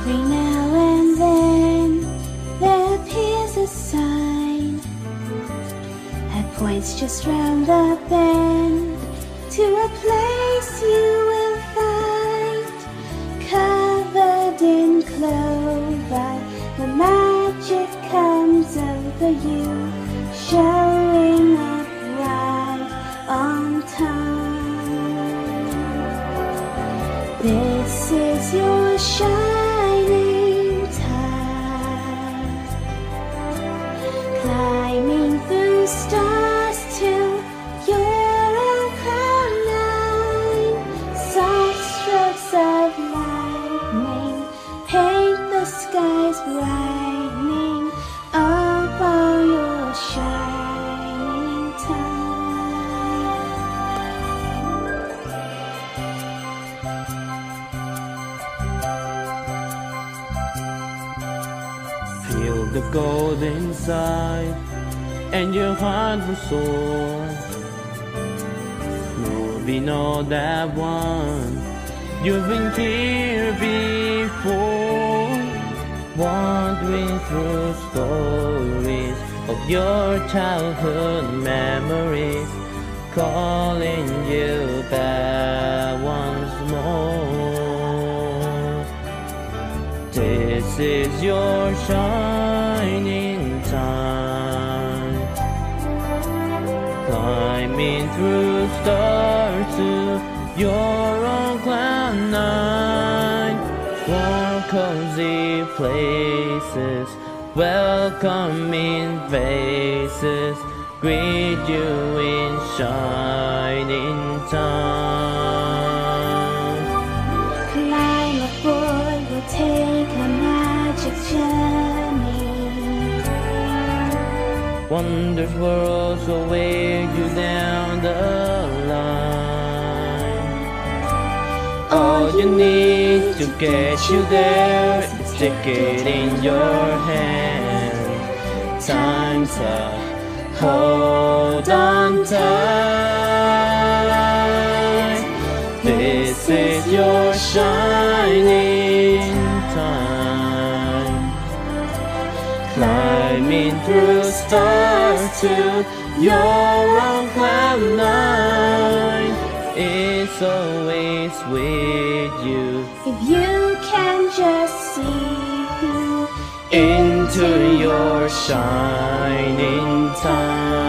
Every now and then there appears a sign that points just round the bend to a place you will find covered in clover. The magic comes over you, showing up right on time. This is your show. Feel the gold inside, and your heart will soar. Moving all that one, you've been here before. Wandering through stories of your childhood memories, calling you This is your shining time. Climbing through stars to your own cloud nine. Warm, cozy places, welcoming faces, greet you in shining time. Wonders worlds will weigh you down the line. All you need to get you there is take it in your hand. Time's up, hold on tight. This is your shining time. Climbing through stars to your own cloud nine. It's always with you If you can just see through into your shining time.